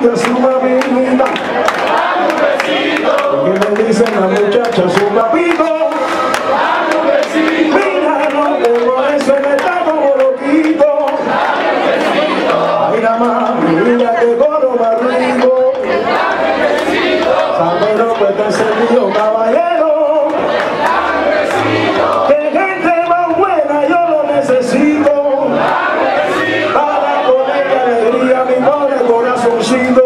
muchacha suma mi vida. Y le dicen la muchacha suma vida. Jean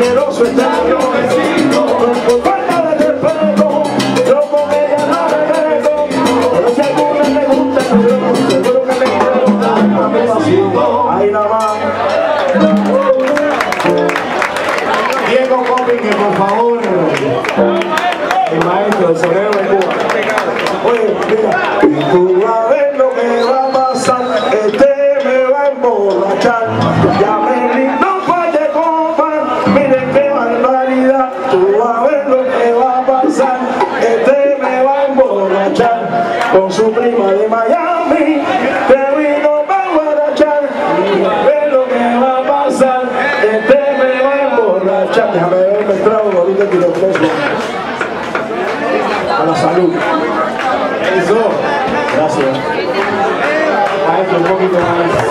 asqueroso está yo con no regreso pero si gusta que me quiero dar besito ahí nada más Diego Coping por favor Chame, déjame beberme el trago, ahorita tiro un beso. A la salud. Eso. Gracias. Adentro un poquito más.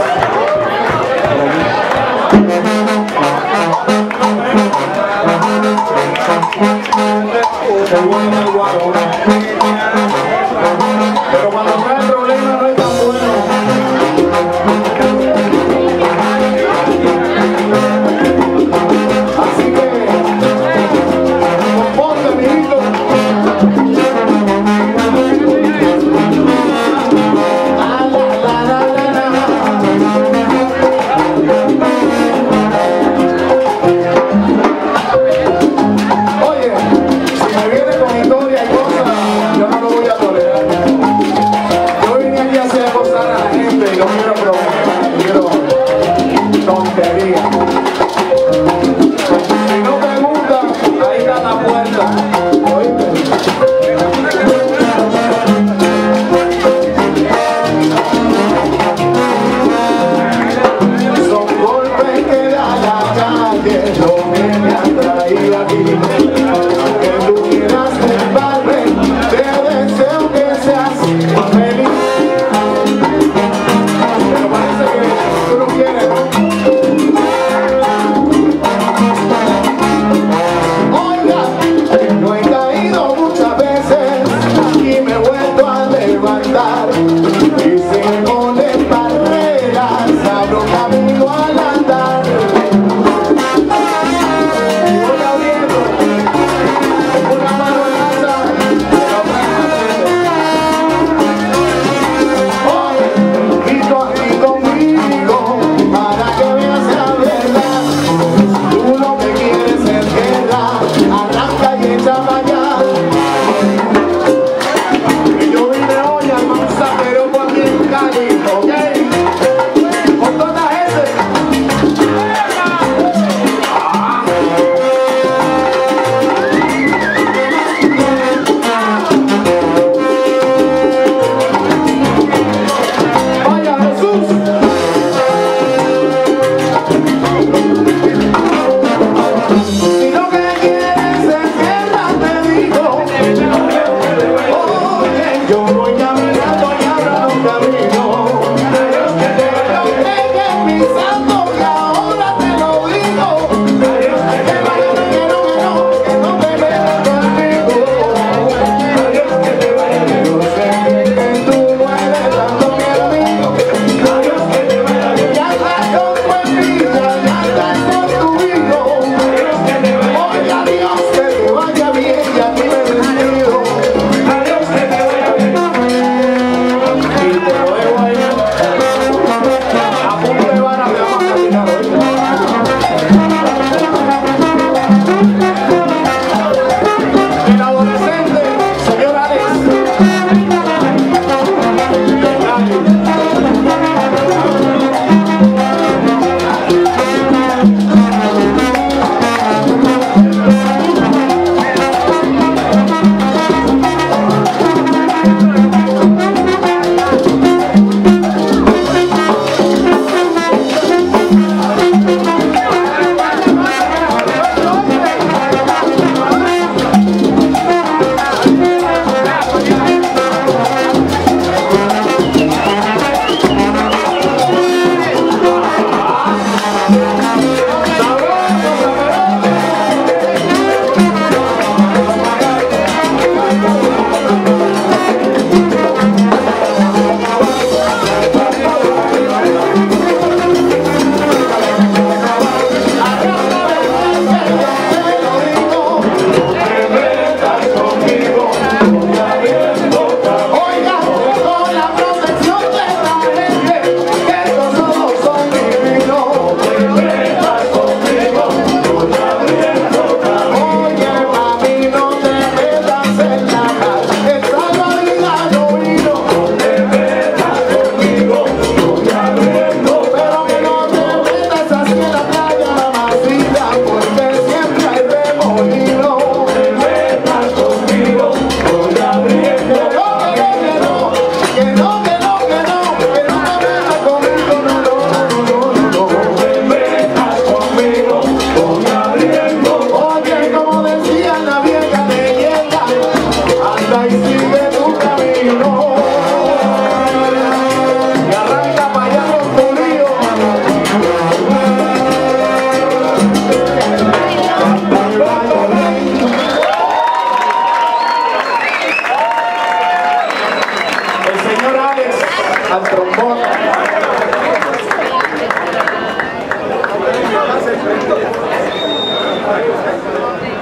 Favor.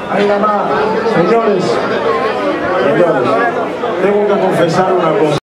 Ahí nada más, señores, señores, tengo que confesar una cosa.